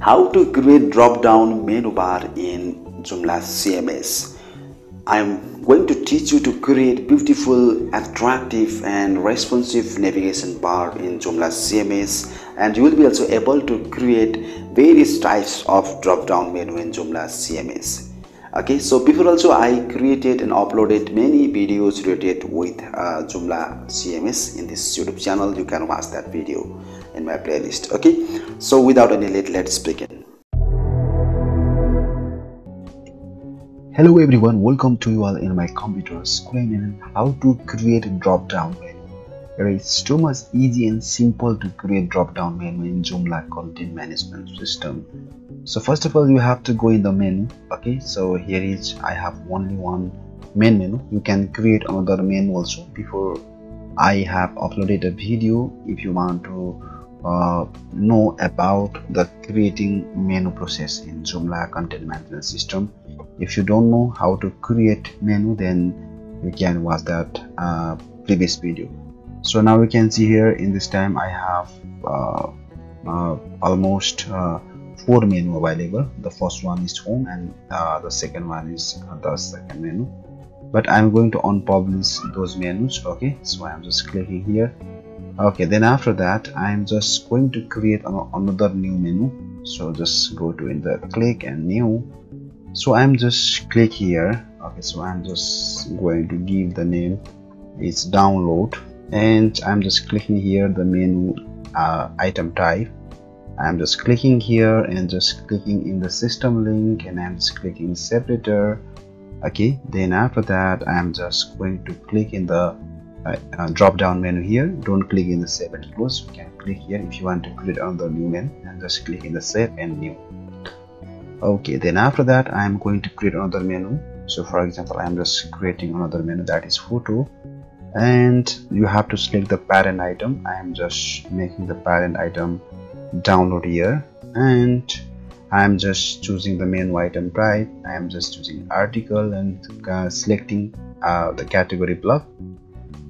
How to create drop down menu bar in Joomla CMS. I'm going to teach you to create beautiful, attractive and responsive navigation bar in Joomla CMS and you will be also able to create various types of drop down menu in Joomla CMS okay so before also i created and uploaded many videos related with uh, joomla cms in this youtube channel. You can watch that video in my playlist okay? So without any late let's begin. Hello everyone welcome to you all in my computer screen how to create a drop down menu. It is too much easy and simple to create drop down menu in joomla content management system. So first of all you have to go in the menu okay? So here is i have only one main menu. You can create another menu also. Before i have uploaded a video if you want to uh, know about the creating menu process in joomla content management system. If you don't know how to create menu then you can watch that uh, previous video. So now we can see here in this time i have uh, uh almost uh, four menu available. The first one is home and uh, the second one is the second menu. But i'm going to unpublish those menus okay? So i'm just clicking here okay then after that i'm just going to create an another new menu. So just go to in the click and new. So i'm just click here. Okay so i'm just going to give the name. It's download. And i'm just clicking here the menu uh, item type. I'm just clicking here and just clicking in the system link and I'm just clicking separator okay then after that I'm just going to click in the uh, drop down menu here. Don't click in the save and close. You can click here if you want to create another new menu. And just click in the save and new. Okay then after that I'm going to create another menu. So for example I'm just creating another menu that is photo. And you have to select the parent item. I am just making the parent item download here. And I'm just choosing the main item type. I am just choosing article and uh, selecting uh, the category blog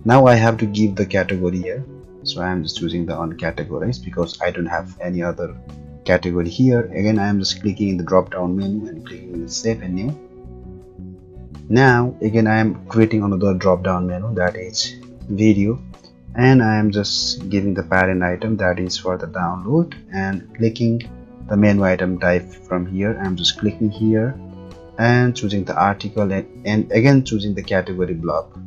now I have to give the category here. So I am just choosing the uncategorized because I don't have any other category here. Again I am just clicking in the drop down menu and clicking in save and new. Now again I am creating another drop down menu that is video. And I am just giving the parent item that is for the download and clicking the menu item type from here. I'm just clicking here and choosing the article and, and again choosing the category blog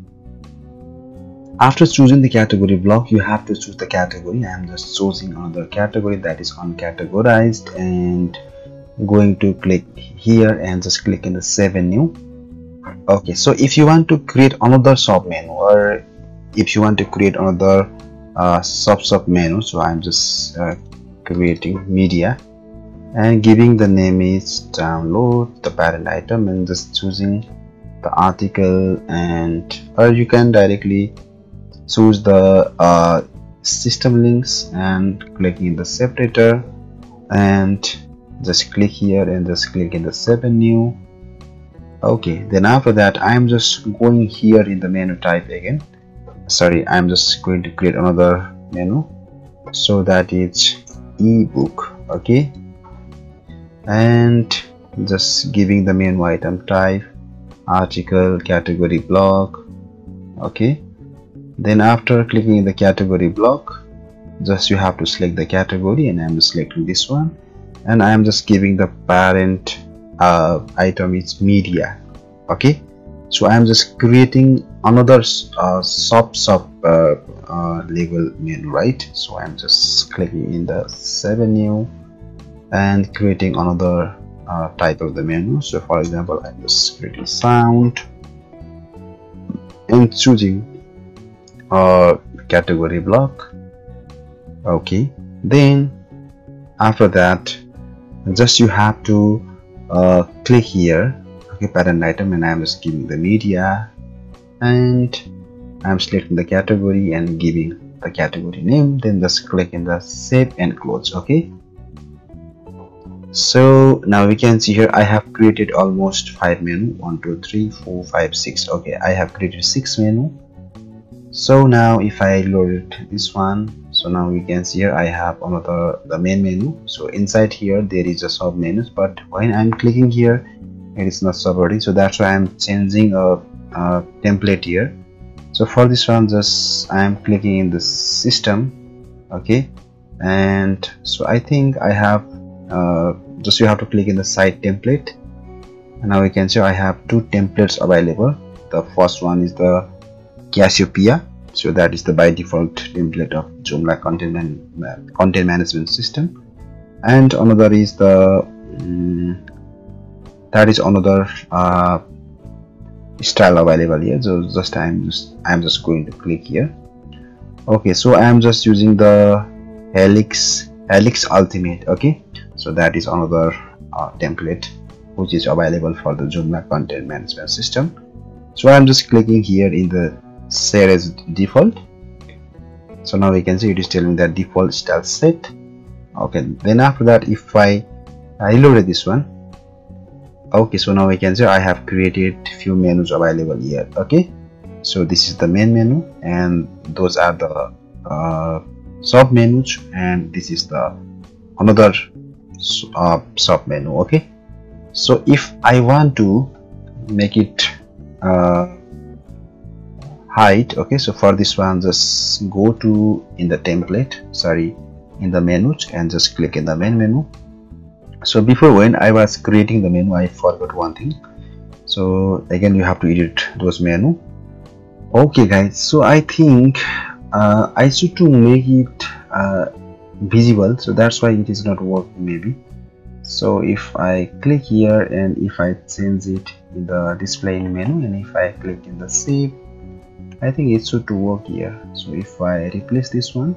after choosing the category blog you have to choose the category. I'm just choosing another category that is uncategorized and going to click here and just click in the save new. Okay so if you want to create another sub menu or if you want to create another uh, sub sub menu so I'm just uh, creating media and giving the name is download the parent item and just choosing the article and or you can directly choose the uh, system links and click in the separator and just click here and just click in the seven new okay then after that i'm just going here in the menu type again. Sorry i'm just going to create another menu so that it's ebook okay? And just giving the menu item type article category blog okay then after clicking the category blog just you have to select the category and i'm selecting this one. And i am just giving the parent uh, item is media okay? So i am just creating another uh, sub sub uh, uh, level menu right? So i'm just clicking in the 7 new and creating another uh, type of the menu. So for example i'm just creating sound and choosing uh, category blog. Okay. Then after that just you have to uh, click here. Okay parent item and i'm just giving the media. And I'm selecting the category and giving the category name. Then just click in the save and close. Okay. So now we can see here I have created almost five menu. One two three four five six. Okay I have created six menu so now if I load this one so now we can see here i have another the main menu. So inside here there is a sub menus but when i'm clicking here it is not sub supporting so that's why i'm changing a, a template here. So for this one just i am clicking in the system okay? And so i think i have uh, just you have to click in the site template. And now we can see i have two templates available. The first one is the cassiopeia so that is the by default template of joomla content, man content management system. And another is the um, that is another uh, style available here. So just i'm just i'm just going to click here. Okay so i am just using the helix helix ultimate okay? So that is another uh, template which is available for the joomla content management system. So i'm just clicking here in the set as default. So now we can see it is telling that default style set. Okay then after that if i i reloaded this one. Okay so now we can see i have created few menus available here. Okay so this is the main menu and those are the uh, sub menus and this is the another uh, sub menu. Okay so if i want to make it uh, height okay so for this one just go to in the template sorry in the menus and just click in the main menu. So before when i was creating the menu i forgot one thing. So again you have to edit those menu. Okay guys so i think uh, i should to make it uh, visible. So that's why it is not working maybe. So if i click here and if i change it in the display menu and if i click in the save i think it should work here. So if i replace this one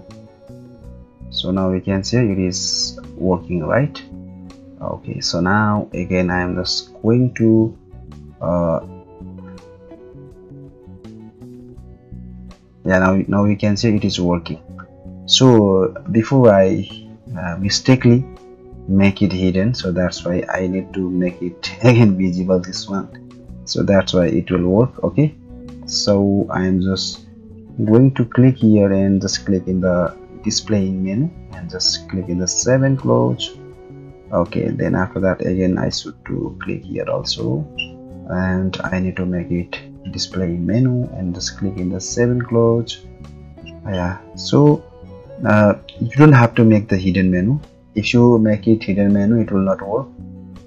so now we can see it is working right? Okay so now again i am just going to uh, yeah now now we can see it is working. So before i uh, mistakenly make it hidden so that's why i need to make it again visible this one. So that's why it will work okay so i am just going to click here and just click in the displaying menu and just click in the save and close okay then after that again i should to click here also. And i need to make it display menu and just click in the save and close yeah so uh, you don't have to make the hidden menu. If you make it hidden menu it will not work.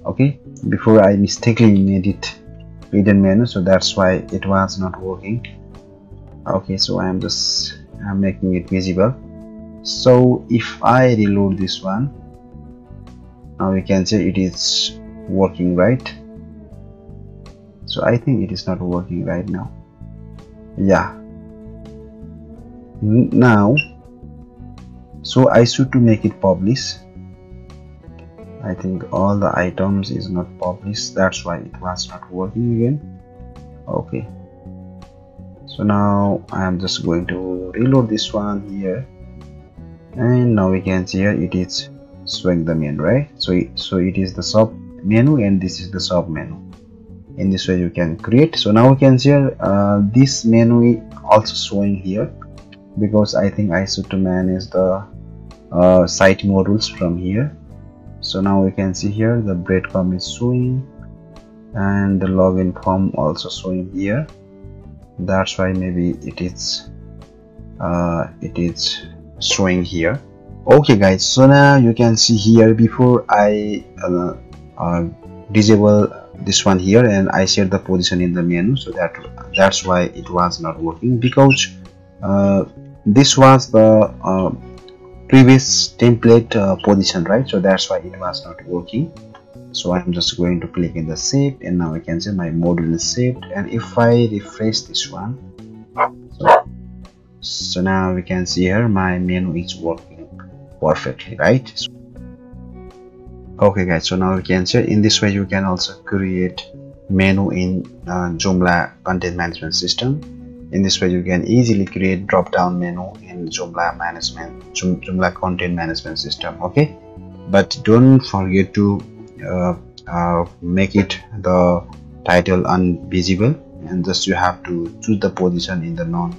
Okay before i mistakenly made it hidden menu so that's why it was not working. Okay so i am just i'm making it visible. So if i reload this one now we can say it is working right? So I think it is not working right now. Yeah. Now so I should to make it publish I think all the items is not published. That's why it was not working again. Okay. So now I am just going to reload this one here. And now we can see here it is showing the menu right? So it, so it is the sub menu and this is the sub menu. In this way you can create. So now we can see uh, this menu also showing here because i think i should to manage the uh, site modules from here so now we can see here the breadcrumb is showing and the login form also showing here. That's why maybe it is uh, it is showing here. Okay guys so now you can see here before i uh, uh, disable this one here and i set the position in the menu. So that that's why it was not working because uh, this was the uh, previous template uh, position right? So that's why it was not working. So i'm just going to click in the save and now i can see my module is saved. And if i refresh this one so, so now we can see here my menu is working perfectly right? Okay guys so now we can see in this way you can also create menu in uh, joomla content management system in this way you can easily create drop down menu in joomla management joomla content management system okay but don't forget to uh, uh, make it the title unvisible and just you have to choose the position in the none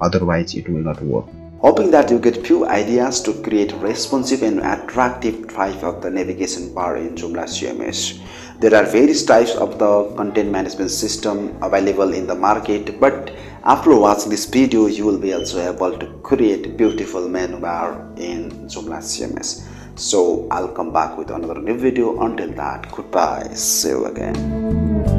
otherwise it will not work Hoping that you get few ideas to create responsive and attractive type of the navigation bar in Joomla CMS. There are various types of the content management system available in the market but after watching this video you will be also able to create beautiful menu bar in Joomla CMS. So I'll come back with another new video. Until that, goodbye. See you again.